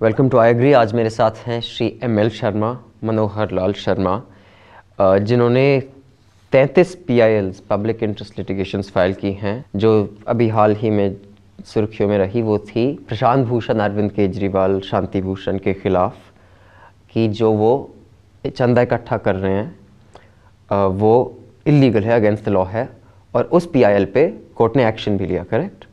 Welcome to I agree आज मेरे साथ हैं श्री एम एल शर्मा, मनोहर लाल शर्मा जिन्होंने 33 P public interest litigations file की हैं, जो अभी हाल ही में सुर्खियों में रही, वो थी प्रशांत भूषण, अरविंद केजरीवाल, शांति भूषण के खिलाफ, कि जो वो चंदा इकट्ठा कर रहे हैं वो इलीगल है अगेंस्ट द लॉ है, और उस पीआईएल पे कोर्ट ने एक्शन भी लिया करेक्ट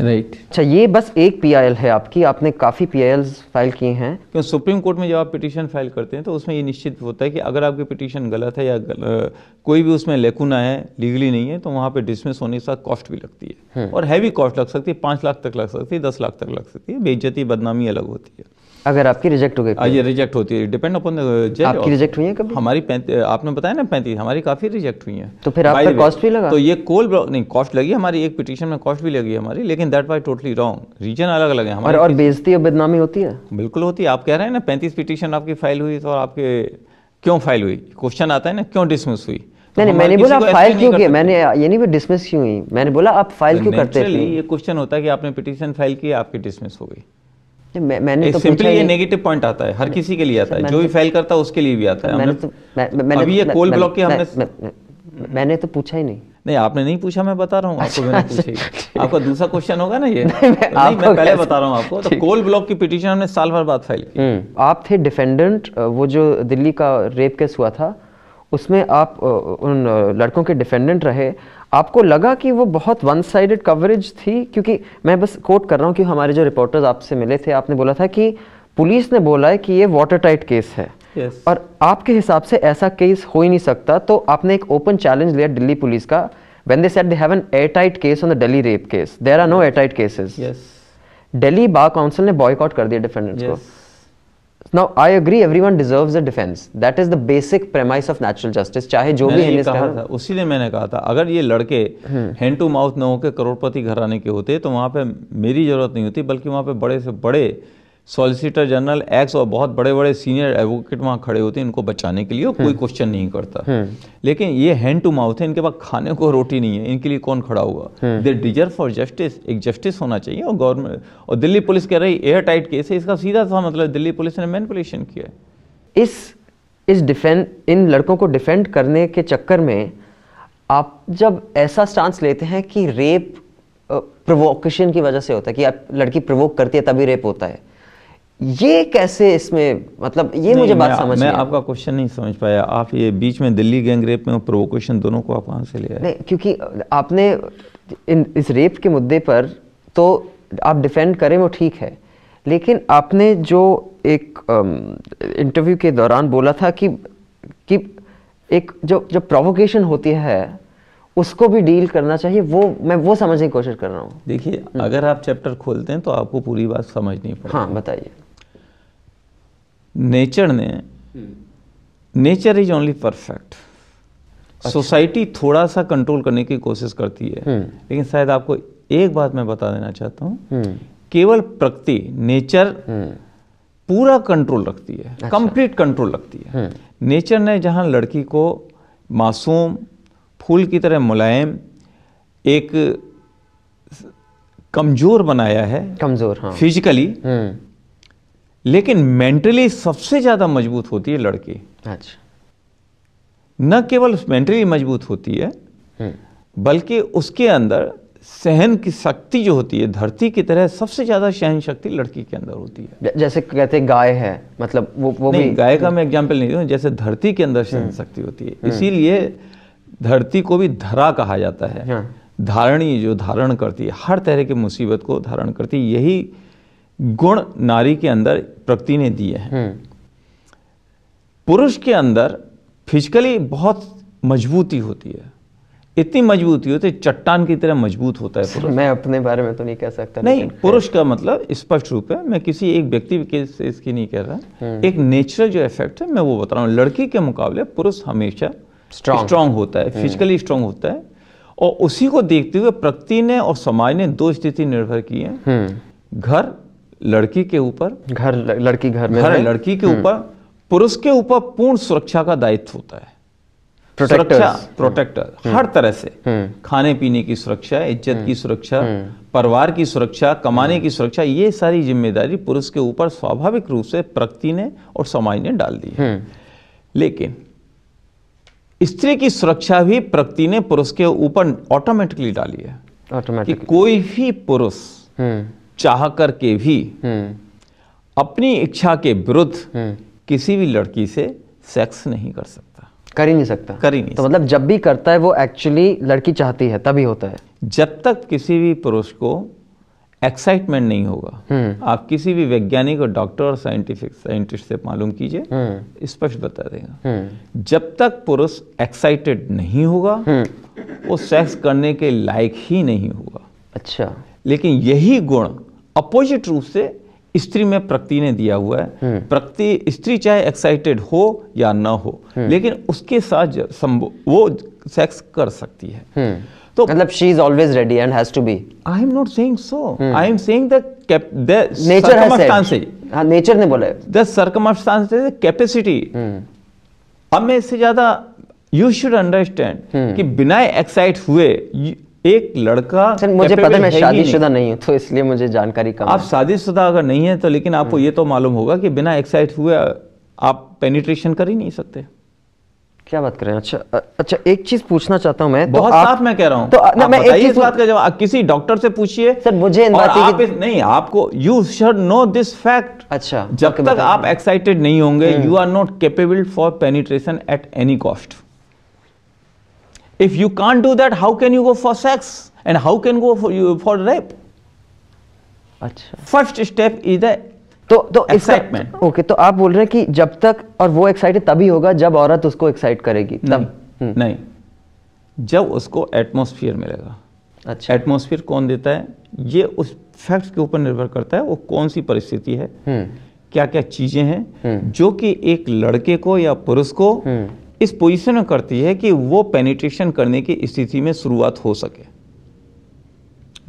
राइट अच्छा ये बस एक पीआईएल है आपकी। आपने काफ़ी पीआईएल्स फ़ाइल किए हैं। क्यों सुप्रीम कोर्ट में जब आप पिटीशन फ़ाइल करते हैं तो उसमें ये निश्चित होता है कि अगर आपकी पिटीशन गलत है या गल, कोई भी उसमें लेकुना है लीगली नहीं है तो वहाँ पे डिसमिस होने के साथ कॉस्ट भी लगती है। और हैवी कॉस्ट लग सकती है पाँच लाख तक लग सकती है दस लाख तक लग सकती है। बेइज्जती बदनामी अलग होती है। अगर आपकी रिजेक्ट हो गई ये रिजेक्ट होती है। डिपेंड अपॉन आपकी रिजेक्ट हुई है कभी? हमारी आपने बताया ना पैंतीस हमारी काफ़ी रिजेक्ट हुई हैं। तो फिर आप cost भी लगा? तो ये कोल नहीं कॉस्ट लगी हमारी एक पिटीशन में कॉस्ट भी लगी हमारी लेकिन that why totally wrong reason अलग अलग है हमारे और बेइज्जती और बदनामी होती है? बिल्कुल होती है। आप कह रहे हैं ना पैंतीस पिटीशन आपकी फ़ाइल हुई तो आपके क्यों फ़ाइल हुई? क्वेश्चन आता है ना क्यों डिसमिस हुई? तो नहीं नहीं मैंने बोला आप फ़ाइल क्यों किए? मैंने ये नहीं डिसमिस क्यों हुई। मैंने बोला आप फ़ाइल क्यों करते ये क्वेश्चन होता है कि आपने पिटीशन फ़ाइल की आपकी डिसमिस हो गई। मैं- मैंने तो पूछा सिंपली ही ये नहीं। नेगेटिव पॉइंट आता है हर किसी के लिए आता है। जो भी फ़ाइल करता है उसके लिए भी आता है। मैंने तो मैंने अभी ये कोल ब्लॉक के हमने मैंने तो पूछा ही नहीं। नहीं आपने नहीं पूछा मैं बता रहा हूँ आपको मैंने पूछा आपका दूसरा क्वेश्चन होगा ना ये? मैं- नहीं मैं पहले बता रहा हूँ आपको। तो कोल ब्लॉक की पिटीशन हमने साल भर बाद फ़ाइल की। हम्म, आप थे डिफेंडेंट वो जो दिल्ली का रेप केस हुआ था उसमें आप उन लड़कों के डिफेंडेंट रहे। आपको लगा कि वो बहुत वन साइडेड कवरेज थी? क्योंकि मैं बस कोट कर रहा हूँ कि हमारे जो रिपोर्टर्स आपसे मिले थे आपने बोला था कि पुलिस ने बोला है कि ये वाटर टाइट केस है। Yes. और आपके हिसाब से ऐसा केस हो ही नहीं सकता तो आपने एक ओपन चैलेंज लिया दिल्ली पुलिस का। When they said they have an airtight case on the Delhi rape case there are no airtight cases Delhi bar council ने बॉयकॉट कर दिया डिफेंडेंट्स को। Yes I agree every one deserve a defence that is the basic premise of natural justice चाहे जो भी है कहा था उसी ने मैंने कहा था अगर ये लड़के हैंड टू माउथ न होकर करोड़पति घर आने के होते तो वहाँ पे मेरी ज़रूरत नहीं होती बल्कि वहाँ पे बड़े से बड़े सॉलिसिटर जनरल एक्स और बहुत बड़े बड़े सीनियर एडवोकेट वहाँ खड़े होते हैं इनको बचाने के लिए और कोई क्वेश्चन नहीं करता। लेकिन ये हैंड टू माउथ है इनके पास खाने को रोटी नहीं है इनके लिए कौन खड़ा होगा? दे डिजर्व फॉर जस्टिस एक जस्टिस होना चाहिए और गवर्नमेंट और दिल्ली पुलिस कह रही एयर टाइट केस है इसका सीधा सा मतलब दिल्ली पुलिस ने मैनिपुलेशन किया है। इस इस डिफेंड इन लड़कों को डिफेंड करने के चक्कर में आप जब ऐसा स्टांस लेते हैं कि रेप प्रोवोकेशन की वजह से होता है कि आप लड़की प्रोवोक करती है तभी रेप होता है। ये कैसे इसमें मतलब ये मुझे बात समझ मैं आपका क्वेश्चन नहीं समझ पाया। आप ये बीच में दिल्ली गैंग रेप में प्रोवोकेशन दोनों को आप कहाँ से ले आए? नहीं क्योंकि आपने इन इस रेप के मुद्दे पर तो आप डिफेंड करें वो ठीक है। लेकिन आपने जो एक इंटरव्यू के दौरान बोला था कि कि एक जो जो प्रोवोकेशन होती है उसको भी डील करना चाहिए वो मैं वो समझने की कोशिश कर रहा हूँ। देखिए अगर आप चैप्टर खोलते हैं तो आपको पूरी बात समझनी पड़ेगी। हाँ बताइए। नेचर ने nature is only perfect. Society थोड़ा सा कंट्रोल करने की कोशिश करती है लेकिन शायद आपको एक बात मैं बता देना चाहता हूँ। केवल प्रकृति नेचर पूरा कंट्रोल रखती है कंप्लीट कंट्रोल रखती है। नेचर ने जहाँ लड़की को मासूम फूल की तरह मुलायम एक कमज़ोर बनाया है कमज़ोर हाँ। Physically hmm. लेकिन मेंटली सबसे ज़्यादा मज़बूत होती है लड़की। अच्छा। न केवल मेंटली मज़बूत होती है हम्म। बल्कि उसके अंदर सहन की शक्ति जो होती है धरती की तरह सबसे ज़्यादा सहन शक्ति लड़की के अंदर होती है। जैसे कहते हैं गाय है मतलब वो वो नहीं, भी गाय का मैं एग्ज़ाम्पल नहीं दूँ जैसे धरती के अंदर सहन शक्ति होती है। इसीलिए धरती को भी धरा कहा जाता है। हाँ। धारणी जो धारण करती है हर तरह की मुसीबत को धारण करती है यही गुण नारी के अंदर प्रकृति ने दिए हैं। हम्म। पुरुष के अंदर फिजिकली बहुत मजबूती होती है। इतनी मजबूती होती है चट्टान की तरह मज़बूत होता है पुरुष। मैं अपने बारे में तो नहीं कह सकता नहीं पुरुष का मतलब स्पष्ट रूप है। मैं किसी एक व्यक्ति के से इसकी नहीं कह रहा। एक नेचुरल जो इफ़ेक्ट है मैं वो बता रहा हूँ। लड़की के मुकाबले पुरुष हमेशा स्ट्रांग होता है फिजिकली स्ट्रांग होता है। और उसी को देखते हुए प्रकृति ने और समाज ने दो स्थिति निर्भर की है। हम्म। घर लड़की के ऊपर घर लड़की घर में घर लड़की के ऊपर पुरुष के ऊपर पूर्ण सुरक्षा का दायित्व होता है। सुरक्षा प्रोटेक्टर हर तरह से। खाने पीने की सुरक्षा इज़्ज़त की सुरक्षा परिवार की सुरक्षा कमाने की सुरक्षा ये सारी ज़िम्मेदारी पुरुष के ऊपर स्वाभाविक रूप से प्रकृति ने और समाज ने डाल दी है। लेकिन स्त्री की सुरक्षा भी प्रकृति ने पुरुष के ऊपर ऑटोमेटिकली डाली है। ऑटोमेटिक कोई भी पुरुष हम्म चाह करके भी हम्म। अपनी इच्छा के विरुद्ध हम्म। किसी भी लड़की से सेक्स नहीं कर सकता। कर ही नहीं सकता। कर ही नहीं तो मतलब जब भी करता है वो एक्चुअली लड़की चाहती है तभी होता है। जब तक किसी भी पुरुष को एक्साइटमेंट नहीं होगा आप किसी भी वैज्ञानिक और डॉक्टर और साइंटिफिक साइंटिस्ट से मालूम कीजिए हम्म। स्पष्ट बता देगा। हम्म। जब तक पुरुष एक्साइटेड नहीं होगा वो सेक्स करने के लायक ही नहीं होगा। अच्छा। लेकिन यही गुण अपोजिट रूप से स्त्री में प्रकृति ने दिया हुआ है। प्रकृति स्त्री चाहे एक्साइटेड हो या ना हो लेकिन उसके साथ वो सेक्स कर सकती है। हम्म। तो मतलब she is always ready and has to be I am not saying so I am saying the nature said हाँ नेचर ने बोला है। द circumstances कैपेसिटी अब मैं इससे ज़्यादा यू शुड अंडरस्टैंड कि बिना एक्साइट हुए एक लड़का सर मुझे पता है मैं शादीशुदा नहीं। हूँ तो इसलिए मुझे जानकारी कम आप शादीशुदा अगर नहीं है तो लेकिन आपको ये तो मालूम होगा कि बिना एक्साइट हुए आप पेनिट्रेशन कर ही नहीं सकते। क्या बात कर रहे हैं? अच्छा अच्छा एक चीज़ पूछना चाहता हूँ मैं तो बहुत आप- साफ़ मैं कह रहा हूँ। तो ना, मैं एक चीज़ बात का जवाब। किसी डॉक्टर से पूछिए। सर, मुझे इन बातें की- नहीं आपको you should know this fact अच्छा जब तक आप एक्साइटेड नहीं होंगे you are not capable for penetration at any cost if you can't do that how can you go for sex and how can go for rape अच्छा। First step is the तो तो Excitement. Okay तो आप बोल रहे हैं कि जब तक और वो एक्साइटेड तभी होगा जब औरत उसको एक्साइट करेगी। तब। नहीं नहीं। जब उसको एटमॉस्फेयर मिलेगा। अच्छा। एटमॉस्फेयर कौन देता है? ये उस फैक्ट्स के ऊपर निर्भर करता है वो कौन सी परिस्थिति है। हम्म। क्या क्या चीज़ें हैं जो कि एक लड़के को या पुरुष को इस पोजीशन में करती है कि वो पेनिट्रेशन करने की स्थिति में शुरुआत हो सके।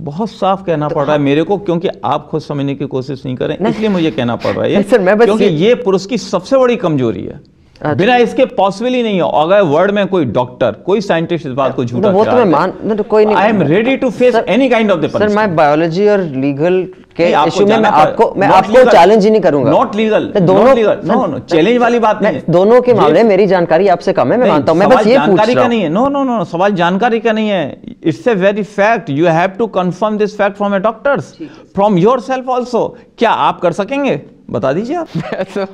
बहुत साफ़ कहना तो पड़ रहा है मेरे को क्योंकि आप खुद समझने की कोशिश नहीं करें इसलिए मुझे कहना पड़ रहा है सर, मैं बस क्योंकि ये- ये पुरुष की सबसे बड़ी कमज़ोरी है। बिना इसके पॉसिबल ही नहीं हो। अगर वर्ल्ड में कोई डॉक्टर कोई साइंटिस्ट इस बात को झूठा तो वो तो मैं मान नहीं, तो कोई नहीं I am ready to face any kind of the sir मैं बायोलॉजी और लीगल के इशू में मैं आपको मैं आपको चैलेंज ही नहीं करूँगा। Not legal. मैं दोनों legal. No, no, वाली बात नहीं। दोनों के मामले में मेरी जानकारी आपसे कम है मैं मानता हूँ मैं बस ये पूछ जानकारी रहा का हूँ। नहीं है। नो नो नो सवाल जानकारी का नहीं है। It's a very fact you have to confirm this fact from a doctors from yourself also क्या आप कर सकेंगे? बता दीजिए आप। तो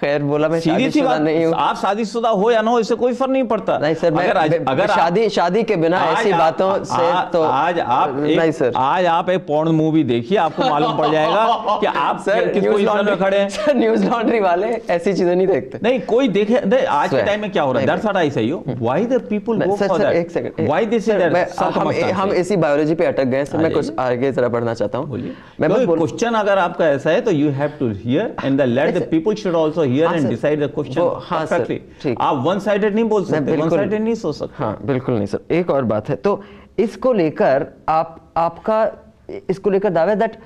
खैर बोला मैं सीधी सी बात नहीं हूँ। आप शादीशुदा हो या ना हो इससे कोई फ़र्क नहीं पड़ता। नहीं सर मैं अगर आज- अगर आप- शादी शादी के बिना ऐसी बातों से तो आज आप एक, नहीं सर। आज आप एक पॉर्न मूवी देखिए आपको मालूम पड़ जाएगा कि आप सर किस न्यूज़ पोजीशन में खड़े हैं। सर न्यूज़ लॉन्ड्री वाले ऐसी चीज़ें नहीं देखते। नहीं कोई देखे नहीं, आज के टाइम में क्या हो रहा है? नहीं, that's what I say you why the people go for that एक सेकंड व्हाई दिस इज़ हम हम इसी बायोलॉजी पे अटक गए सर मैं कुछ आगे जरा बढ़ना चाहता हूँ। मैं क्वेश्चन अगर आपका ऐसा है तो you have to end the let the sir. People should also hear हाँ, सर। डिसाइड द वो- क्वेश्चन हाँ। आप वन साइडेड नहीं बोल सकते वन साइडेड नहीं सोच सकते। हाँ बिल्कुल नहीं सर। एक और बात है। तो इसको लेकर आप आपका इसको लेकर दावा दैट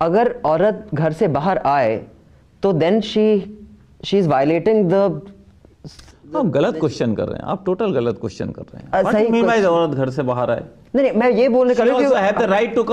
अगर औरत घर से बाहर आए तो then she she is violating the आप गलत क्वेश्चन कर रहे हैं। आप टोटल गलत क्वेश्चन कर रहे हैं। question- औरत घर से बाहर आए? नहीं नहीं मैं ये बोलने का She also have the right to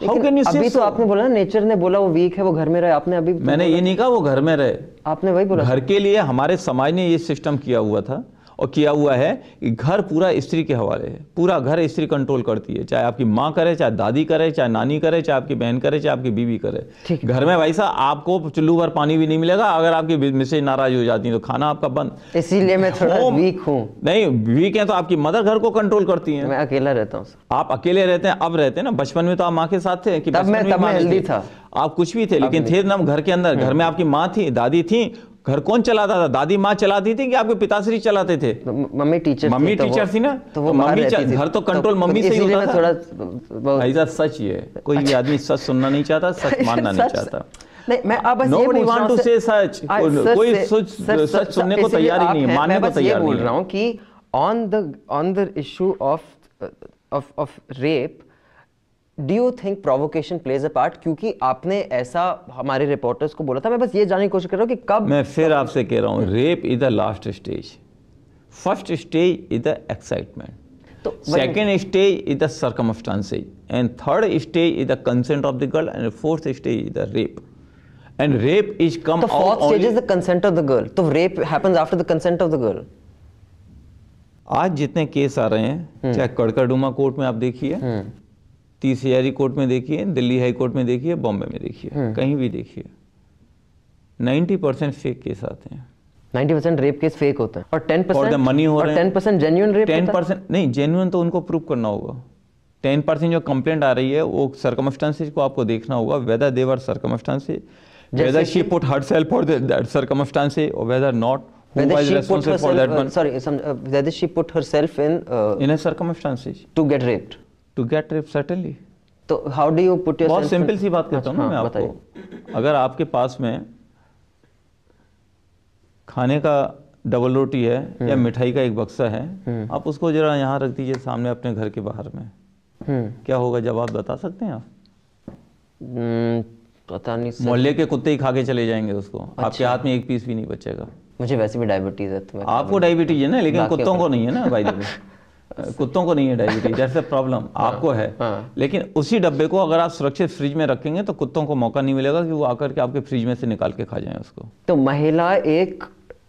अभी तो आपने बोला नेचर ने बोला वो वीक है वो घर में रहे। आपने अभी मैंने ये नहीं कहा वो घर में रहे। आपने वही बोला। घर के लिए हमारे समाज ने ये सिस्टम किया हुआ था। और किया हुआ है कि घर पूरा स्त्री के हवाले है। पूरा घर स्त्री कंट्रोल करती है। चाहे आपकी माँ करे चाहे दादी करे चाहे नानी करे चाहे आपकी बहन करे चाहे आपकी बीवी करे। घर में भाई साहब आपको चुल्लू भर पानी भी नहीं मिलेगा। अगर आपकी मिसेज नाराज़ हो जाती है तो खाना आपका बंद। इसीलिए मैं थोड़ा वीक हूँ। नहीं वीक है तो आपकी मदर घर को कंट्रोल करती है। मैं अकेला रहता हूँ आप अकेले रहते हैं अब रहते हैं ना। बचपन में तो आप माँ के साथ थे कि तब मैं- तब मैं माँ नहीं healthy थी। था। आप कुछ भी थे लेकिन थे ना घर के अंदर। घर में आपकी माँ थी दादी थी घर कौन चलाता था दादी माँ चलाती थी कि आपके पिताश्री चलाते थे तो मम्मी टीचर मम्मी तो टीचर थी ना? तो वो तो मम्मी। घर तो कंट्रोल मम्मी से ही होता। थोड़ा बहुत- ऐसा सच ही है कोई भी आदमी सच सुनना नहीं चाहता सच मानना नहीं चाहता नहीं मैं आप बस Nobody want to say. कोई- सच- सुनने को तैयार ही नहीं है, मानने को ये तैयार बोल नहीं रहा हूँ कि on the on the issue of of of rape do you think provocation plays a part क्योंकि आपने ऐसा हमारे रिपोर्टर्स को बोला था मैं बस ये जानने की कोशिश कर रहा हूँ कि कब मैं फिर आपसे कह रहा हूँ rape is the last stage first stage is the excitement तो second stage is the circumstances and third stage is the consent of the girl and fourth stage is the rape and rape is come to fourth out stage is the consent of the girl. तो rape happens after the consent of the girl. आज जितने case आ रहे हैं चाहे कड़कड़डुमा court में आप देखिए हम्म तीस हजारी कोर्ट में देखिए दिल्ली हाई कोर्ट में देखिए बॉम्बे में देखिए कहीं भी देखिए। 90 परसेंट फेक केस आते हैं। 90% रेप केस फेक होता है। और 10% For the money हो और हैं। 10% जेन्युइन रेप टेन परसेंट नहीं जेन्युइन तो उनको प्रूव करना होगा। टेन परसेंट जो कंप्लेंट आ रही है वो सर्कमस्टांसेज को आपको देखना होगा whether their circumstances whether she put herself for that circumstances और whether not who whether was she put responsible for that herself uh, one sorry some, uh, whether she put herself in uh, in a circumstances. to get raped. To get rape certainly. तो do you put yourself बहुत simple सी बात कहता हूँ ना हाँ, मैं। आपको। अगर आपके पास में खाने का डबल रोटी है या हम्म। मिठाई का एक बक्सा है आप उसको जरा यहाँ रख दीजिए सामने अपने घर के बाहर में। हम्म। क्या होगा जवाब बता सकते हैं आप? हम्म, पता नहीं मोहल्ले के कुत्ते ही खा के चले जाएँगे उसको। अच्छा। आपके हाथ में एक पीस भी नहीं बचेगा। मुझे वैसे भी डायबिटीज़ है तो आपको डायबिटीज़ है ना लेकिन कुत्तों को नहीं है ना भाई कुत्तों को नहीं है डायबिटीज़ दैट्स अ प्रॉब्लम आपको है हाँ। लेकिन उसी डब्बे को अगर आप सुरक्षित फ्रिज में रखेंगे तो कुत्तों को मौका नहीं मिलेगा कि वो आकर के आपके फ्रिज में से निकाल के खा जाए उसको तो महिला एक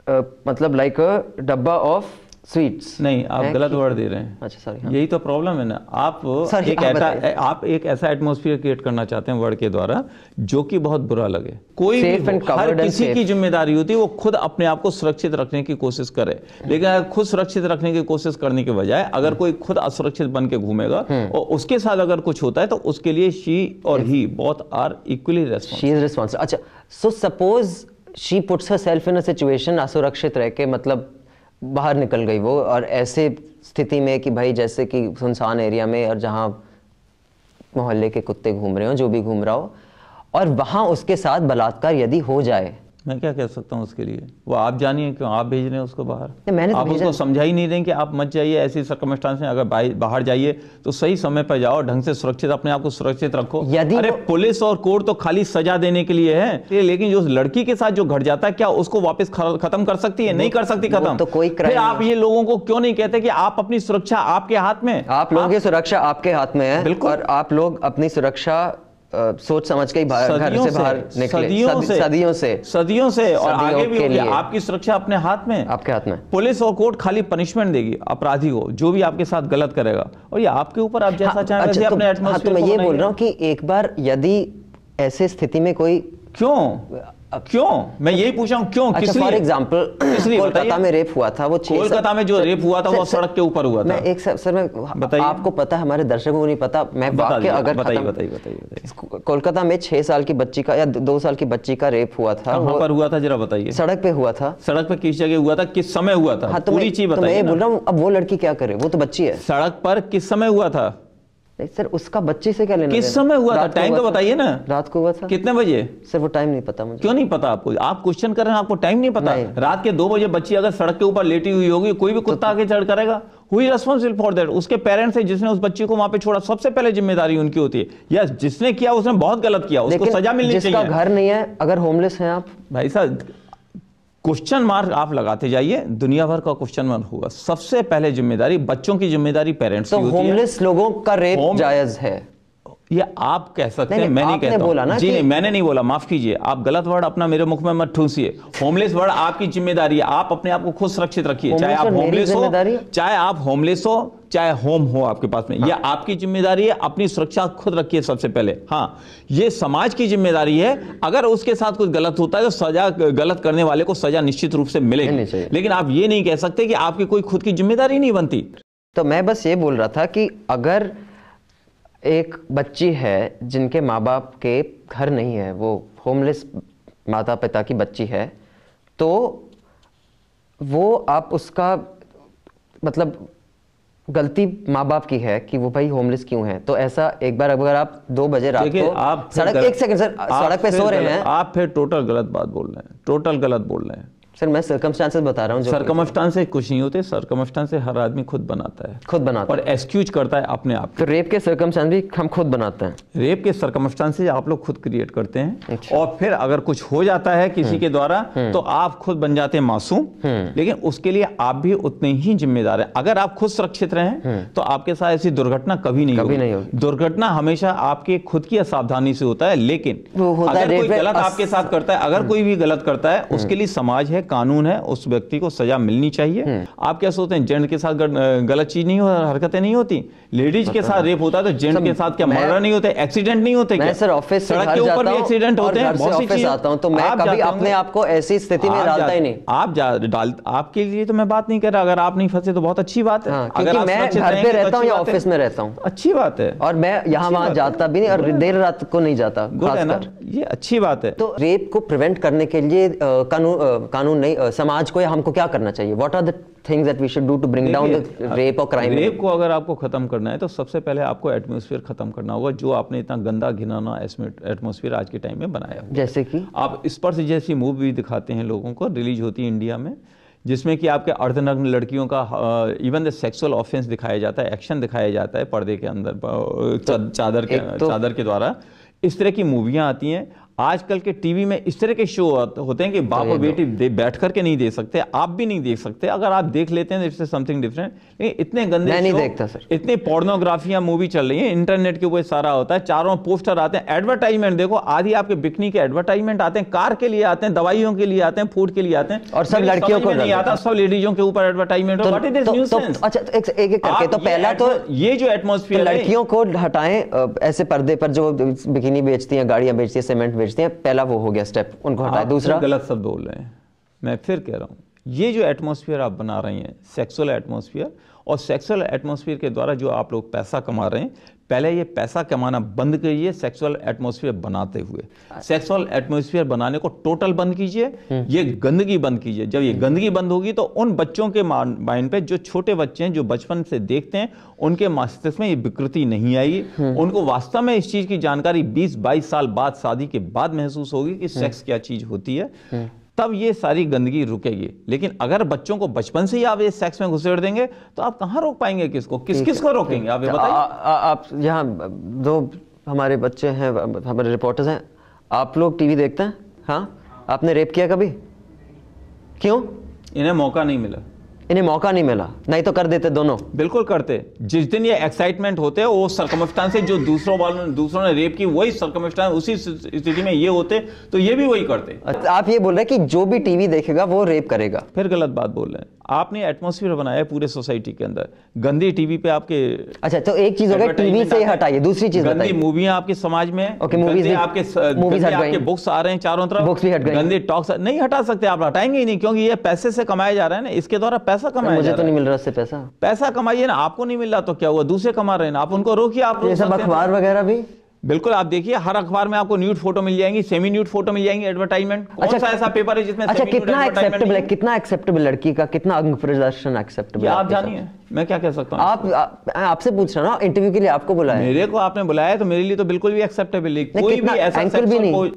मतलब लाइक अ डब्बा ऑफ़ स्वीट्स। नहीं आप गलत वर्ड दे रहे हैं। अच्छा सॉरी हाँ। यही तो प्रॉब्लम है ना। आप Sorry, एक ऐसा आप एक ऐसा एटमोस्फियर क्रिएट करना चाहते हैं वर्ड के द्वारा जो कि बहुत बुरा लगे। कोई भी हो, हर किसी safe. की ज़िम्मेदारी होती है वो खुद अपने आप को सुरक्षित रखने की कोशिश करे। लेकिन अगर खुद सुरक्षित रखने की कोशिश करने के बजाय अगर कोई खुद असुरक्षित बन के घूमेगा और उसके साथ अगर कुछ होता है तो उसके लिए शी और he both are equally responsible she अच्छा so suppose she puts herself in a situation असुरक्षित रह के मतलब बाहर निकल गई वो, और ऐसे स्थिति में कि भाई जैसे कि सुनसान एरिया में और जहाँ मोहल्ले के कुत्ते घूम रहे हो, जो भी घूम रहा हो, और वहाँ उसके साथ बलात्कार यदि हो जाए मैं क्या कह सकता हूँ उसके लिए? वो आप जानिए क्यों? आप भेज रहे हैं उसको बाहर? मैंने तो आप उसको समझा ही नहीं रहे कि आप मत जाइए ऐसी सर्कमस्टांस में अगर बाहर जाइए तो सही समय पर जाओ ढंग से सुरक्षित अपने आप को सुरक्षित रखो। यदि अरे पुलिस और कोर्ट तो खाली सजा देने के लिए है। लेकिन जो लड़की के साथ जो घट जाता है क्या उसको वापस खत्म कर सकती है? नहीं कर सकती खत्म। तो कोई फिर आप ये लोगों को क्यों नहीं कहते कि आप अपनी सुरक्षा आपके हाथ में आप लोगों की सुरक्षा आपके हाथ में है बिल्कुल। आप लोग अपनी सुरक्षा अ, सोच समझ के ही घर से बाहर निकले। सदियों सदी- से सदियों से। सदियों से और सदियों आगे भी होगी। आपकी सुरक्षा अपने हाथ में। आपके हाथ में। पुलिस और कोर्ट खाली पनिशमेंट देगी अपराधी को जो भी आपके साथ गलत करेगा। और ये आपके ऊपर आप जैसा चाहे चाहें अच्छा, तो, अपने हाँ, तो मैं ये बोल रहा हूँ कि एक बार यदि ऐसे स्थिति में कोई क्यों? क्यों? मैं यही पूछा हूँ क्यों? अच्छा किस फॉर एग्ज़ाम्पल कोलकाता में रेप हुआ था वो छह कोलकाता में जो रेप हुआ था सर, वो सड़क के ऊपर हुआ था। मैं एक सर, सर मैं बताइए। आपको पता है हमारे दर्शकों को नहीं पता मैं बता वाक्य अगर बताइए बताइए बताइए कोलकाता में छह साल की बच्ची का या दो साल की बच्ची का रेप हुआ था कहाँ वो पर हुआ था जरा बताइए। सड़क पे हुआ था। सड़क पे किस जगह हुआ था किस समय हुआ था? हाँ तो पूरी चीज़ तो बताइए बोल रहा हूँ अब वो लड़की क्या करे? वो तो बच्ची है। सड़क पर किस समय हुआ था? सर उसका बच्ची से क्या लेना किस समय हुआ था? टाइम तो बताइए ना। रात को हुआ था। कितने बजे? सर वो टाइम नहीं पता मुझे। क्यों नहीं पता आपको? आप क्वेश्चन कर रहे हैं आपको टाइम नहीं पता। नहीं। रात के दो बजे बच्ची अगर सड़क के ऊपर लेटी हुई होगी कोई भी कुत्ता आगे चढ़ करेगा। हुई रेस्पॉन्सिबल फॉर दैट उसके पेरेंट्स है जिसने उस बच्ची को वहाँ पे छोड़ा सबसे पहले ज़िम्मेदारी उनकी होती है। यस जिसने किया उसने बहुत गलत किया उसको सजा मिलनी चाहिए। घर नहीं है अगर होमलेस है आप। भाई साहब क्वेश्चन मार्क आप लगाते जाइए दुनिया भर का क्वेश्चन मार्क होगा। सबसे पहले ज़िम्मेदारी बच्चों की ज़िम्मेदारी पेरेंट्स तो होमलेस लोगों का रेप जायज़ है। ये आप कह सकते हैं मैं नहीं कहता बोला ना जी नहीं मैंने नहीं बोला माफ़ कीजिए। आप गलत वर्ड अपना मेरे मुख में मत ठूसिए। होमलेस वर्ड आपकी ज़िम्मेदारी है आप अपने आप को खुद सुरक्षित रखिए। चाहे आप होमलेस हो चाहे आप होमलेस हो चाहे होम हो आपके पास में। यह आपकी ज़िम्मेदारी है अपनी सुरक्षा खुद रखिए सबसे पहले। हाँ ये समाज की ज़िम्मेदारी है। अगर उसके साथ कुछ गलत होता है तो सजा गलत करने वाले को सजा निश्चित रूप से मिलेगी। लेकिन आप ये नहीं कह सकते कि आपकी कोई खुद की ज़िम्मेदारी नहीं बनती। तो मैं बस ये बोल रहा था कि अगर एक बच्ची है जिनके माँ बाप के घर नहीं है वो होमलेस माता पिता की बच्ची है तो वो आप उसका मतलब गलती माँ बाप की है कि वो भाई होमलेस क्यों है? तो ऐसा एक बार अगर आप दो बजे रात को आप सड़क एक सेकंड सर सड़क पे सो रहे हैं। आप फिर टोटल गलत बात बोल रहे हैं टोटल गलत बोल रहे हैं। सर मैं सर्कमस्टांसेस बता रहा हूँ जो सरकमस्टांस से कुछ नहीं होते सरकमस्टांस हर आदमी खुद बनाता है। खुद बनाते और एक्सक्यूज करता है अपने आप तो रेप के सर्कमस्टांस भी हम खुद बनाते हैं। रेप के सरकमस्टांसेज आप लोग खुद क्रिएट करते हैं। अच्छा। हम्म। और फिर अगर कुछ हो जाता है किसी के द्वारा तो आप खुद बन जाते हैं मासूम। लेकिन उसके लिए आप भी उतने ही जिम्मेदार हैं। अगर आप खुद सुरक्षित रहें तो आपके साथ ऐसी दुर्घटना कभी नहीं हम्म। कभी होगी। नहीं होगी। दुर्घटना हमेशा आपके खुद की असावधानी से होता है लेकिन अगर कोई गलत आपके साथ करता है अगर कोई भी गलत करता है उसके लिए समाज है कानून है उस व्यक्ति को सजा मिलनी चाहिए। आप क्या सोचते हैं जेंट के साथ गलत चीज़ नहीं हो हरकतें नहीं होती? लेडीज़ के साथ रेप होता है तो जेंट के साथ क्या मर्डर नहीं होते एक्सीडेंट नहीं होते मैं सर ऑफ़िस सड़क के ऊपर भी एक्सीडेंट होते हैं बहुत सी ऑफ़िस आता हूँ तो मैं कभी अपने आप को ऐसी स्थिति में डालता ही नहीं। आप डाल आपके लिए तो मैं बात नहीं कर रहा अगर आप नहीं फंसे तो बहुत अच्छी बात है। हाँ, अगर मैं घर पे तो रहता हूँ या ऑफ़िस में रहता हूँ। अच्छी बात है। और मैं यहाँ वहाँ जाता भी नहीं और देर रात को नहीं जाता ये अच्छी बात है। तो रेप को प्रिवेंट करने के लिए कानून कानून नहीं समाज को या हमको क्या करना चाहिए? What are the things that we should do to bring down the rape और क्राइम रेप को अगर आपको खत्म करना है तो सबसे पहले आपको एटमोसफियर खत्म करना होगा जो आपने इतना गंदा घिनाना एटमोसफियर आज के टाइम में बनाया हुआ जैसे कि? आप स्पर्श जैसी मूवी दिखाते हैं लोगों को रिलीज़ होती है इंडिया में जिसमें कि आपके अर्धनग्न लड़कियों का इवन द सेक्सुअल ऑफेंस दिखाया जाता है एक्शन दिखाया जाता है पर्दे के अंदर अ, चादर के तो- चादर के द्वारा। इस तरह की मूवियाँ आती हैं आजकल के टीवी में इस तरह के शो होते हैं कि बाप और बेटी बैठ करके नहीं देख सकते आप भी नहीं देख सकते। अगर आप देख लेते हैं इट्स समथिंग डिफरेंट लेकिन इतने गंदे मैं नहीं देखता, सर। इतने पोर्नोग्राफियाँ मूवी चल रही है इंटरनेट के ऊपर सारा होता है चारों पोस्टर आते हैं एडवर्टाइजमेंट देखो आधी आपके बिकनी के एडवर्टाइजमेंट आते हैं कार के लिए आते हैं दवाइयों के लिए आते हैं फ़ूड के लिए आते हैं। और सब लड़कियों को नहीं आता सब लेडीजों के ऊपर एडवर्टाइजमेंट तो, तो, तो, अच्छा तो एक एक एक करके तो पहला तो ये जो तो एटमॉस्फेयर लड़कियों को हटाएँ ऐसे पर्दे पर जो बिकिनी बेचती हैं गाड़ियाँ बेचती है सीमेंट बेचती हैं पहला वो हो गया स्टेप उनको हटाए दूसरा। गलत शब्द बोल रहे हैं। मैं फिर कह रहा हूँ ये जो एटमोसफियर आप बना रही हैं सेक्सुअल एटमोसफियर और सेक्सुअल एटमोसफियर के द्वारा जो आप लोग पैसा कमा रहे हैं पहले ये पैसा कमाना बंद करिए सेक्सुअल एटमॉस्फेयर बनाते हुए। सेक्सुअल एटमोसफियर बनाने को टोटल बंद कीजिए ये गंदगी बंद कीजिए। जब ये गंदगी बंद होगी तो उन बच्चों के माइंड पे जो छोटे बच्चे हैं जो बचपन से देखते हैं उनके मस्तिष्क में ये विकृति नहीं आएगी। उनको वास्तव में इस चीज़ की जानकारी बीस बाईस साल बाद शादी के बाद महसूस होगी कि सेक्स क्या चीज़ होती है। तब ये सारी गंदगी रुकेगी। लेकिन अगर बच्चों को बचपन से ही आप ये सेक्स में घुसेड़ देंगे तो आप कहाँ रोक पाएँगे किसको? किस किस को रोकेंगे? आप ये बताइए। आ- आ- आप यहाँ दो हमारे बच्चे हैं हमारे रिपोर्टर्स हैं। आप लोग टीवी देखते हैं? हाँ? आपने रेप किया कभी? क्यों? इन्हें मौका नहीं मिला। इन्हें मौका नहीं मिला। नहीं तो कर देते दोनों। बिल्कुल करते। जिस दिन ये एक्साइटमेंट होते वो सरकमस्टान से जो दूसरों वालों दूसरों ने रेप की वही सरकमस्टान उसी स्थिति में ये होते तो ये भी वही करते। अच्छा, आप ये बोल रहे हैं कि जो भी टीवी देखेगा वो रेप करेगा। फिर गलत बात बोल रहे हैं। आपने एटमोसफियर बनाया है पूरे सोसाइटी के अंदर। गंदी टीवी पे आपके अच्छा तो एक चीज़ हो गई टीवी से हटाइए दूसरी चीज़ गंदी मूवियाँ आपके समाज में आपके आपके बुक्स आ रहे हैं चारों तरफ़। Books भी हट गई। गंदे टॉक्स नहीं हटा सकते आप हटाएँगे ही नहीं क्योंकि ये पैसे से कमाया जा रहा है ना इसके द्वारा पैसा कमाया मुझे तो नहीं मिल रहा इससे पैसा। पैसा कमाइए ना आपको नहीं मिल रहा तो क्या हुआ? दूसरे कमा रहे हैं आप उनको रोकिए आप सब अखबार वगैरह भी? बिल्कुल आप देखिए हर अखबार में आपको न्यूड फ़ोटो मिल जाएँगी सेमी न्यूड फ़ोटो मिल जाएँगी एडवर्टाइजमेंट अच्छा सा ऐसा पेपर है जिसमें अच्छा कितना एक्सेप्टेबल है? कितना एक्सेप्टेबल लड़की का? कितना अंग प्रदर्शन एक्सेप्टेबल आप जानिए मैं क्या कह सकता हूँ आप आप- आपसे पूछ रहा हूँ इंटरव्यू के लिए आपको बुलाया मेरे को आपने बुलाया तो मेरे लिए तो बिल्कुल भी एक्सेप्टेबल नहीं कोई भी ऐसा भी नहीं।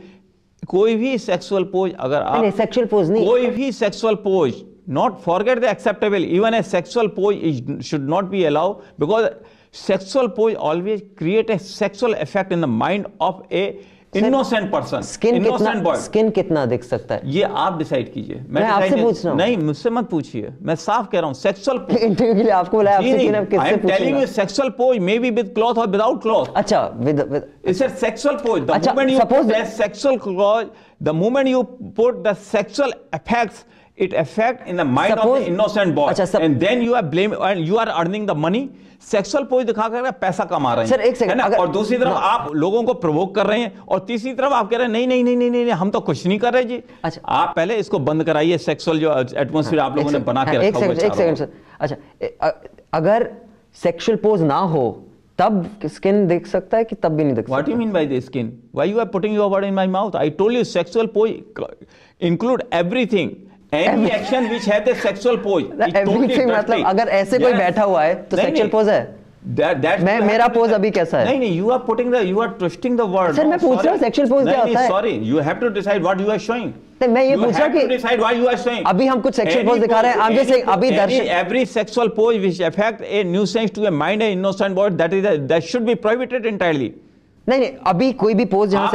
कोई भी सेक्सुअल पोज अगर आप सेक्सुअल पोज नहीं। कोई भी sexual pose not forget the acceptable even a sexual pose is should not be allow because sexual pose always create a sexual effect in the mind of a innocent person skin innocent कितना boy skin कितना दिख सकता है? ये आप decide कीजिए। मैं मैं आपसे पूछ रहा हूँ। नहीं मुझसे मत पूछिए। मैं साफ़ कह रहा हूँ सेक्सुअल इंटरव्यू के लिए आपको बुलाया आपसे I am telling you sexual pose may be with cloth और विदाउट क्लॉथ अच्छा with with It's a sexual pose. The Acha, moment you suppose- put a sexual clause, the moment you it affect in the mind Suppose, of the innocent boy. Acha, sup- and then you are blame and you are earning the money. Sexual pose दिखा कर पैसा कमा रहे हैं Sir, एक second, है ना अगर- और दूसरी तरफ़ आप लोगों को प्रोवोक कर रहे हैं और तीसरी तरफ़ आप कह रहे हैं नहीं नहीं नहीं नहीं नहीं, नहीं हम तो कुछ नहीं कर रहे जी अच्छा। आप पहले इसको बंद कराइए सेक्सुअल जो एटमोसफियर आप लोगों ने बना के हाँ, रखा हुआ सेकंड एक सेकंड सर अच्छा अ- अगर सेक्सुअल पोज ना हो तब स्किन दिख सकता है कि तब भी नहीं दिख What सकता do you mean by the skin? Why you are putting your word in my mouth? I told you sexual pose मतलब अगर ऐसे कोई बैठा हुआ है तो सेक्सुअल पोज है। मैं मेरा पोज अभी कैसा है? नहीं नहीं you are putting the you are twisting the word sir मैं पूछ रहा हूँ सेक्सुअल पोज क्या होता है? कोई भी पोज जहाँ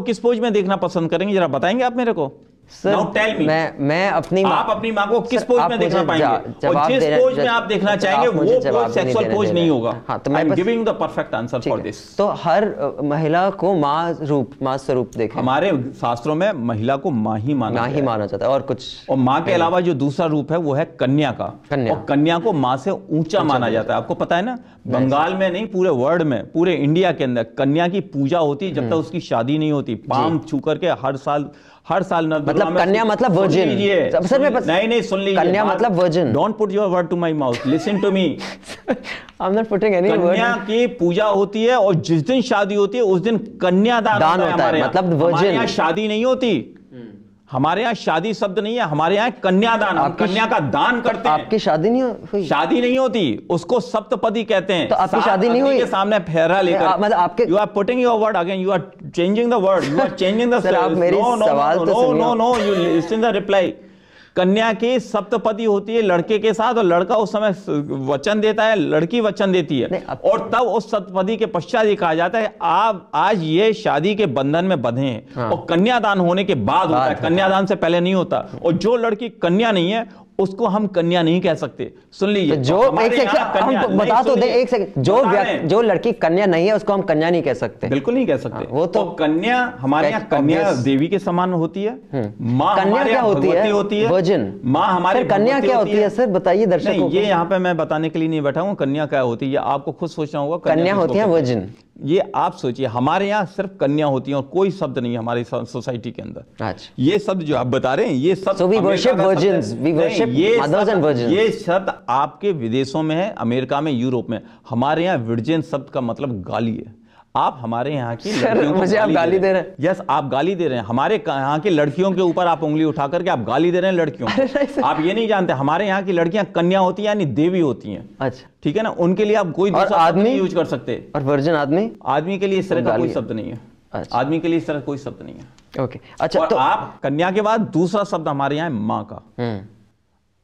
किस पोज में देखना पसंद करेंगे? जरा बताएँगे आप मेरे को? Sir Now tell me. मैं मैं अपनी आप अपनी माँ को किस पोज में देखना पाएँगे? और जिस पोज में आप देखना चाहेंगे वो पोज सेक्सुअल पोज नहीं होगा। हाँ, तो मैं giving the perfect answer for this तो हर महिला को माँ रूप माँ स्वरूप देखे। हमारे शास्त्रों में महिला को माँ ही माना माँ ही माना जाता है और कुछ और माँ के अलावा जो दूसरा रूप है वो है कन्या का। कन्या। और कन्या को माँ से ऊँचा माना जाता है। आपको पता है ना? बंगाल में नहीं पूरे वर्ल्ड में पूरे इंडिया के अंदर कन्या की पूजा होती है जब तक उसकी शादी नहीं होती। पाम छू करके हर साल हर साल मतलब कन्या मतलब सब- सर, मैं पस... नहीं नहीं सुन लीजिए। कन्या मतलब virgin don't put your word to my mouth listen to me I am not putting any कन्या की पूजा होती है और जिस दिन शादी होती है उस दिन कन्यादान दान होता है। मतलब वर्जिन शादी नहीं होती। हमारे यहाँ शादी शब्द नहीं है हमारे यहाँ कन्यादान हम कन्या का दान करते हैं। आपकी शादी नहीं हुई। शादी नहीं होती उसको सप्तपदी कहते हैं। तो आपकी शादी नहीं हुई? के सामने फेरा लेकर। मतलब आपके- you are putting your word again you are changing the word you are changing the सवाल no no no no you listen the reply कन्या की सप्तपति होती है लड़के के साथ और लड़का उस समय वचन देता है लड़की वचन देती है और तब उस सप्तपति के पश्चात ये कहा जाता है आप आज ये शादी के बंधन में बंधे हैं हाँ। और कन्यादान होने के बाद होता है है। कन्यादान से पहले नहीं होता और जो लड़की कन्या नहीं है उसको हम कन्या नहीं कह सकते। सुन लीजिए तो जो एक सेकंड हम बता तो दे एक सेकंड। जो। जो लड़की कन्या नहीं है उसको हम कन्या नहीं कह सकते। बिल्कुल नहीं कह सकते। हाँ, वो तो- और कन्या हमारे यहाँ कन्या देवी के समान होती है। माँ कन्या क्या होती है? होती है। वर्जिन माँ हमारे कन्या क्या होती है। सर बताइए दर्शकों ये यहाँ पे मैं बताने के लिए नहीं बैठा हूँ। कन्या क्या होती है ये आपको खुद सोचना होगा। कन्या होती है। वर्जिन ये आप सोचिए हमारे यहाँ सिर्फ़ कन्या होती है और कोई शब्द नहीं है हमारी सोसाइटी के अंदर। अच्छा। ये शब्द जो आप बता रहे हैं ये शब्द So virgins. ये शब्द- ये शब्द आपके विदेशों में है अमेरिका में यूरोप में। हमारे यहाँ विर्जिन शब्द का मतलब गाली है। आप हमारे यहाँ की सर, लड़कियों मुझे आप गाली दे रहे हैं। यस आप गाली दे रहे हैं। हमारे यहाँ की लड़कियों के ऊपर आप उंगली उठा करके आप गाली दे रहे हैं लड़कियों। आप ये नहीं जानते हमारे यहाँ की लड़कियाँ कन्या होती हैं यानी देवी होती हैं। अच्छा। ठीक है ना? उनके लिए आप कोई आदमी? यूज़ कर सकते। और वर्जिन आदमी? आदमी के लिए इस तरह का कोई शब्द नहीं है। अच्छा। आदमी के लिए इस तरह कोई शब्द नहीं है। ओके। अच्छा तो आप कन्या के बाद दूसरा शब्द हमारे यहाँ माँ का। हम्म।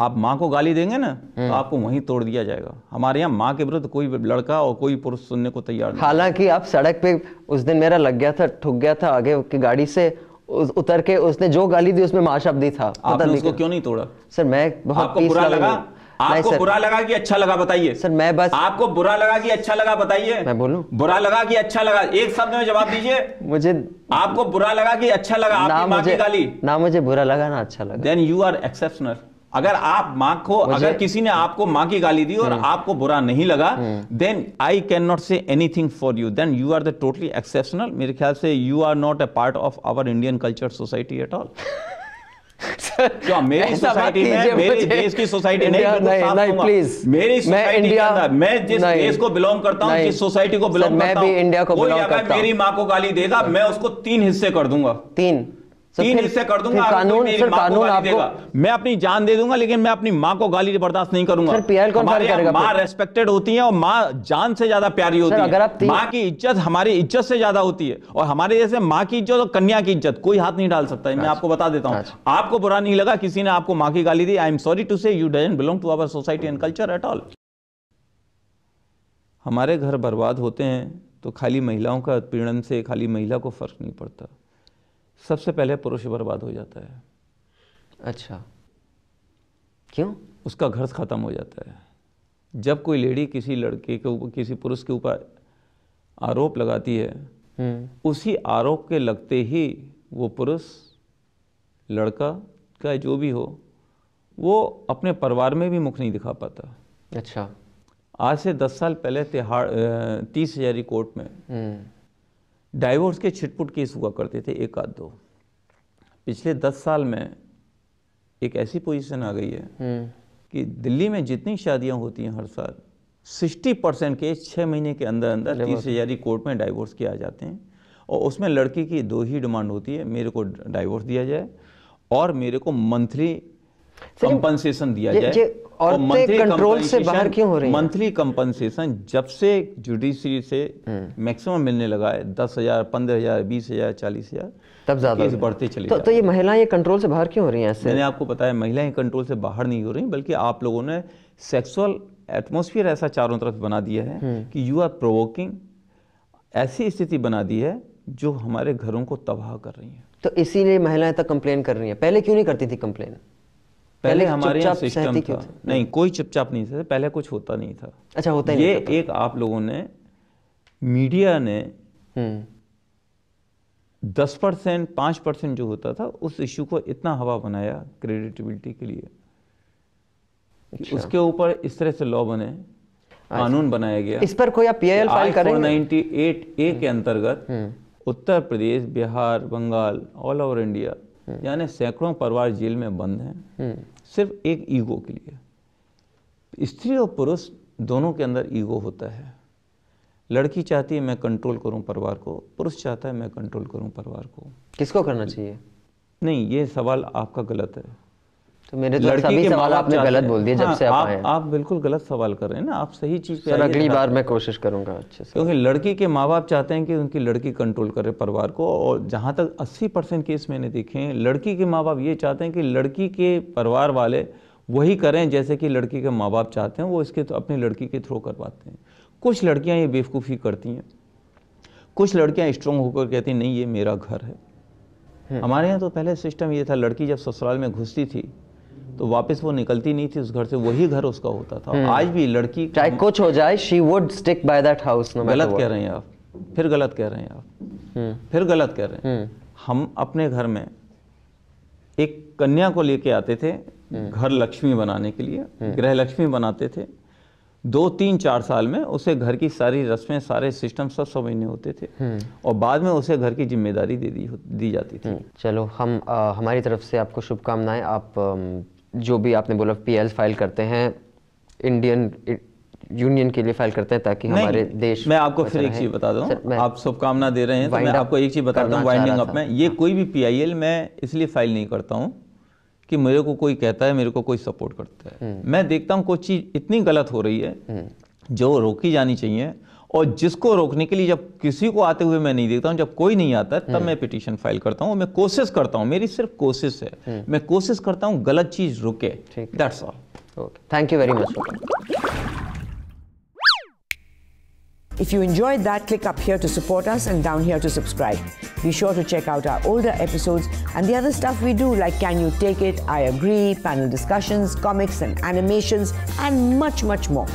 आप माँ को गाली देंगे ना तो आपको वहीं तोड़ दिया जाएगा। हमारे यहाँ माँ के विरुद्ध कोई लड़का और कोई पुरुष सुनने को तैयार नहीं। हालाँकि आप सड़क पे उस दिन मेरा लग गया था ठुक गया था आगे की गाड़ी से उस- उतर के उसने जो गाली दी उसमें माँ शब्द था। आपने उसको क्यों। नहीं तोड़ा? सर मैं बहुत आपको बुरा लगा? आपको बुरा लगा कि अच्छा लगा बताइए। सर मैं बस आपको बुरा लगा कि अच्छा लगा बताइए। मैं बोलूँ? बुरा लगा कि अच्छा लगा? एक शब्द में जवाब दीजिए। मुझे आपको बुरा लगा कि अच्छा लगा? ना मुझे गाली। ना मुझे बुरा लगा ना अच्छा लगा। देन यू आर एक्सेप्शनल अगर आप माँ को अगर किसी ने आपको माँ की गाली दी और आपको बुरा नहीं लगा then I can not say anything for you then you are the totally exceptional मेरे ख्याल से you are not a part of our Indian culture society at all क्या मेरी सोसाइटी में मेरे देश की सोसाइटी नहीं नहीं, नहीं, प्लीज़। मेरी मैं इंडिया- मैं जिस देश को बिलोंग करता हूँ। जिस सोसाइटी को बिलोंग मैं करता भी हूँ इंडिया को belong करता हूँ। मेरी माँ को गाली देगा मैं उसको तीन हिस्से कर दूँगा। तीन। तीन हिस्से कर दूँगा कानून मेरी सर कानून आपको मैं अपनी जान दे दूँगा लेकिन मैं अपनी माँ को गाली बर्दाश्त नहीं करूँगा। सर, कौन करेगा माँ रेस्पेक्टेड होती है और माँ जान से ज़्यादा प्यारी होती अगर आप है। माँ की इज़्ज़त हमारी इज़्ज़त से ज़्यादा होती है और हमारे जैसे माँ की इज़्ज़त और कन्या की इज़्ज़त कोई हाथ नहीं डाल सकता है। मैं आपको बता देता हूँ। अच्छा। आपको बुरा नहीं लगा किसी ने आपको माँ की गाली दी। I am sorry to say you doesn't belong to our society and culture at all हमारे घर बर्बाद होते हैं तो खाली महिलाओं का उत्पीड़न से खाली महिला को फ़र्क नहीं पड़ता। सबसे पहले पुरुष बर्बाद हो जाता है। अच्छा। क्यों? उसका घर खत्म हो जाता है। जब कोई लेडी किसी लड़के के ऊपर किसी पुरुष के ऊपर आरोप लगाती है हम्म। उसी आरोप के लगते ही वो पुरुष लड़का का जो भी हो वो अपने परिवार में भी मुख नहीं दिखा पाता। अच्छा। आज से दस साल पहले तिहाड़ तीस हजारी कोर्ट में हम्म। डाइवोर्स के छिटपुट केस हुआ करते थे एक आध दो। पिछले दस साल में एक ऐसी पोजीशन आ गई है हम्म। कि दिल्ली में जितनी शादियाँ होती हैं हर साल 60 परसेंट केस छः महीने के अंदर अंदर तीस हजारी कोर्ट में डाइवोर्स किया जाते हैं। और उसमें लड़की की दो ही डिमांड होती है मेरे को डाइवोर्स दिया जाए और मेरे को मंथली कंपनसेशन दिया जाए। ये औरतें कंट्रोल से बाहर क्यों हो रही हैं? मंथली कंपनसेशन जब से जुडिशरी से। मैक्सिमम मिलने लगा है दस हज़ार पंद्रह हज़ार बीस हज़ार चालीस हज़ार तब ज़्यादा बढ़ते चले तो, तो ये महिलाएँ ये कंट्रोल से बाहर क्यों हो रही हैं ऐसे? मैंने आपको बताया महिलाएँ कंट्रोल से बाहर नहीं हो रही बल्कि आप लोगों ने सेक्सुअल एटमोसफियर ऐसा चारों तरफ़ बना दिया है हम्म। कि यू आर प्रोवोकिंग ऐसी स्थिति बना दी है जो हमारे घरों को तबाह कर रही है। तो इसीलिए महिलाएँ तक कंप्लेन कर रही हैं। पहले क्यों नहीं करती थी कंप्लेन पहले हमारे यहाँ सिस्टम था। नहीं कोई चुपचाप नहीं था पहले कुछ होता नहीं था। अच्छा होता ये नहीं एक आप लोगों ने मीडिया ने हम्म। दस परसेंट पाँच परसेंट जो होता था उस इशू को इतना हवा बनाया क्रेडिटेबिलिटी के लिए अच्छा। उसके ऊपर इस तरह से लॉ बने कानून बनाया गया इस पर कोई आप पीआईएल फ़ाइल करेंगे? नाइनटी एट ए के अंतर्गत हम्म। Uttar Pradesh Bihar Bengal all over India यानी सैकड़ों परिवार जेल में बंद हैं। हम्म। सिर्फ़ एक ईगो के लिए। स्त्री और पुरुष दोनों के अंदर ईगो होता है। लड़की चाहती है मैं कंट्रोल करूँ परिवार को पुरुष चाहता है मैं कंट्रोल करूँ परिवार को। किसको करना चाहिए? नहीं ये सवाल आपका गलत है। तो मेरे तो सभी सवाल आपने गलत। बोल दिए जब हाँ, से आप आप आप बिल्कुल गलत सवाल कर रहे हैं ना आप सही चीज़ पे अगली बार मैं कोशिश करूँगा अच्छे से। क्योंकि लड़की के माँ बाप चाहते हैं कि उनकी लड़की कंट्रोल करे परिवार को और जहाँ तक 80 परसेंट केस मैंने देखे हैं लड़की के माँ बाप ये चाहते हैं कि लड़की के परिवार वाले वही करें जैसे कि लड़की के माँ बाप चाहते हैं वो इसके तो अपनी लड़की के थ्रू करवाते हैं। कुछ लड़कियाँ ये बेवकूफ़ी करती हैं। कुछ लड़कियाँ स्ट्रांग होकर कहती हैं नहीं ये मेरा घर है। हमारे यहाँ तो पहले सिस्टम ये था लड़की जब ससुराल में घुसती थी तो वापस वो निकलती नहीं थी उस घर से वही घर उसका होता था। आज भी लड़की चाहे कुछ हो जाए she would stick by that house गलत कह रहे हैं आप। फिर गलत कह रहे हैं आप। हम्म। फिर गलत कह रहे हैं। हम अपने घर में एक कन्या को लेके आते थे घर लक्ष्मी बनाने के लिए गृह लक्ष्मी बनाते थे। दो तीन चार साल में उसे घर की सारी रस्में सारे सिस्टम सब समझने होते थे। और बाद में उसे घर की ज़िम्मेदारी दे दी दी जाती थी। हम्म, चलो हम अ, हमारी तरफ़ से आपको शुभकामनाएँ। आप जो भी आपने बोला पीएल फ़ाइल करते हैं इंडियन यूनियन के लिए फ़ाइल करते हैं ताकि हमारे देश मैं आपको फिर एक चीज़ बता दूँ। आप शुभकामना दे रहे हैं तो मैं आपको एक चीज़ बताता हूँ वाइंडिंग अप में। ये कोई भी पीआईएल मैं इसलिए फ़ाइल नहीं करता हूँ कि मेरे को कोई कहता है मेरे को कोई सपोर्ट करता है। हम्म। मैं देखता हूँ कोई चीज़ इतनी गलत हो रही है जो रोकी जानी चाहिए और जिसको रोकने के लिए जब किसी को आते हुए मैं नहीं देखता हूँ जब कोई नहीं आता हम्म। तब मैं पिटीशन फ़ाइल करता हूँ मैं कोशिश करता हूँ मेरी सिर्फ़ कोशिश है मैं कोशिश करता हूँ गलत चीज़ रुके हम्म। है। That's all okay thank you very much If you enjoyed that, click up here to support us and down here to subscribe. Be sure to check out our older episodes and the other stuff we do, like Can You Take It, I Agree, panel discussions, comics and animations, and much, much more.